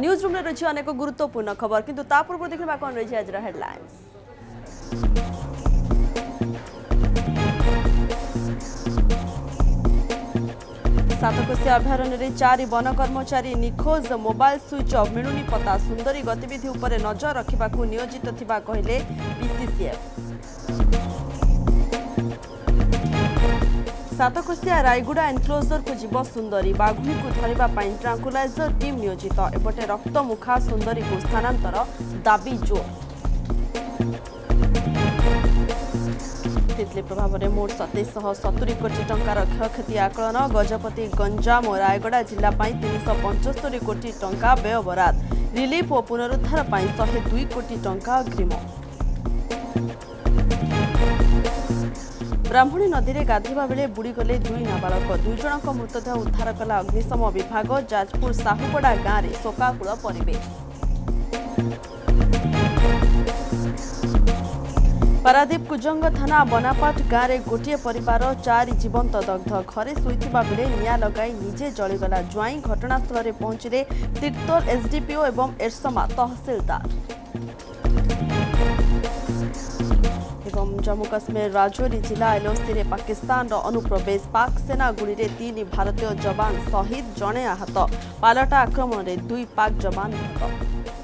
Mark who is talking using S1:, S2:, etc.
S1: news room रे छ अनेक महत्त्वपूर्ण खबर किन्तु ता परगु देखिबाकन रे छ आज रा हेडलाइन्स सातोकुसी अभयारण रे चारी वन कर्मचारी निकोज मोबाइल स्विच अफ मिलुनी पता सुन्दरी गतिविधि उपरे नजर रखिबाकु नियोजित थिबा कहिले সাতকোশিয়া রায়গুড়া এনক্লোজরকু যাব सुन्दरी বাঘুণীকে ধরা ট্রাঙ্কুলাইজর টিম নিয়োজিত এপটে রক্তমুখা সুন্দরীকে স্থানান্তর दाबी জোর तितली प्रभावले मोट सतैश सतुरी कोटी टंकार क्षयक्षति आकलन गजपति गंजाम और रायगड़ा जिल्ला तीन सौ कोटी टंका व्ययबराद रिलीफ और पुनरुद्धार शहे कोटी ବ୍ରାହ୍ମଣୀ ନଦୀରେ ଗାଧୋଇବା ବେଳେ ବୁଡ଼ିଗଲେ ଦୁଇ ନାବାଳକ ଦୁଇଜଣଙ୍କ ମୃତଦେହ ଉଦ୍ଧାର କଲା ଅଗ୍ନିଶମ ବିଭାଗ ଯାଜପୁର ସାହୁପଡ଼ା ଗାଁରେ ଶୋକାକୁଳ ପରିବେଶ ପାରାଦୀପ କୁଜଙ୍ଗ ଥାନା ବନାପାଟ ଗାଁରେ ଗୋଟିଏ ପରିବାର ଚାରି ଜୀବନ୍ତ ଦଗ୍ଧ ଘରେ ଶୋଇଥିବା ବେଳେ ନିଆଁ ଲଗାଇ ନିଜେ ଜଳିଗଲା ଜ୍ୱାଇଁ ଘଟଣାସ୍ଥଳରେ ପହଞ୍ଚିଲେ ତିର୍ତ୍ତୋଲ ଏସ୍ଡିପିଓ ଏବଂ ଏର୍ସମା ତହସିଲଦାର जम्मू कश्मीर राजौरी जिला एनओसी ने पाकिस्तान अनुप्रवेश पाक सेना गुड़े तीन भारतीय जवान शहीद जड़े आहत पलटा आक्रमण में दुई पाक जवान निहत